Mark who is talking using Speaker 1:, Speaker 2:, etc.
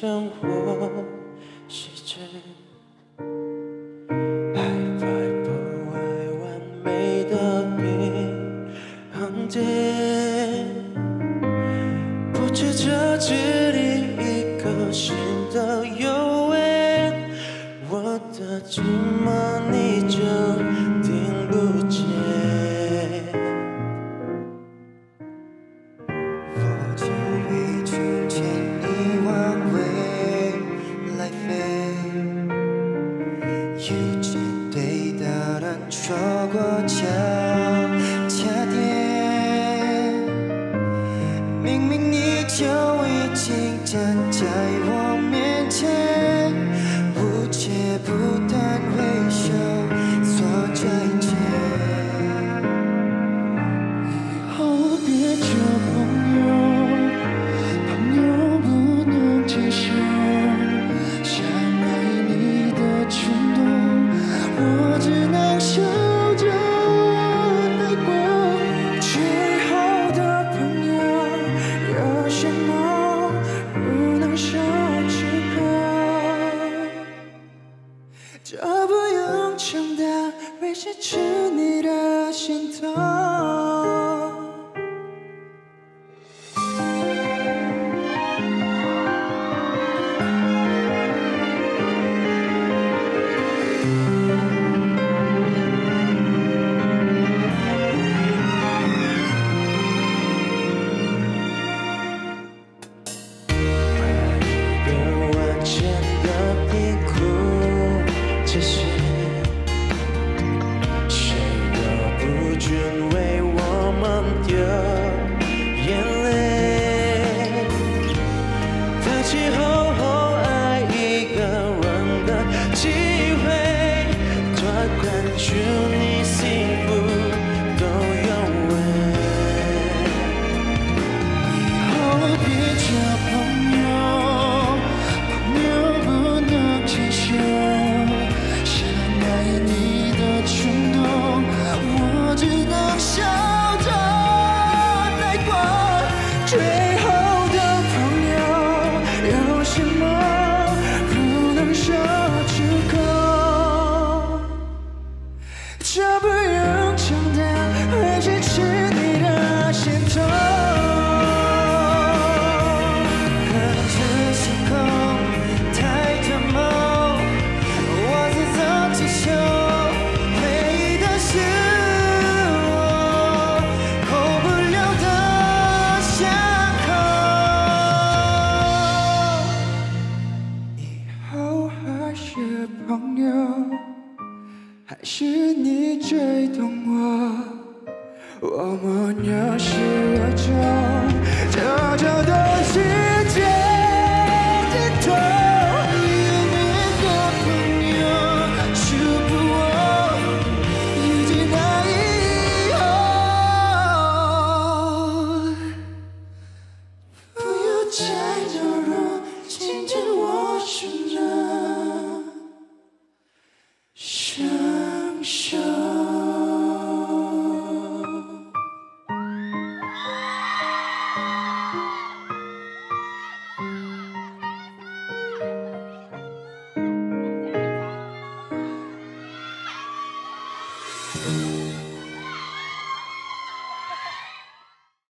Speaker 1: 想生活是指还摆不完美的平衡点，不知这距离一个心都有味，我的
Speaker 2: 错过就差点。明明你就已经站在我面前，无且不谈挥手说再见。
Speaker 3: 以后别交朋友，朋友不能接受想爱你的冲动，我只能就不用强调会失去你的心痛。
Speaker 1: 祝你幸福都有味。
Speaker 3: 以后别交朋友，朋友不能接受想爱你的冲动，我只能朋友，还是你最懂我。我们有始有终，悄悄
Speaker 1: 的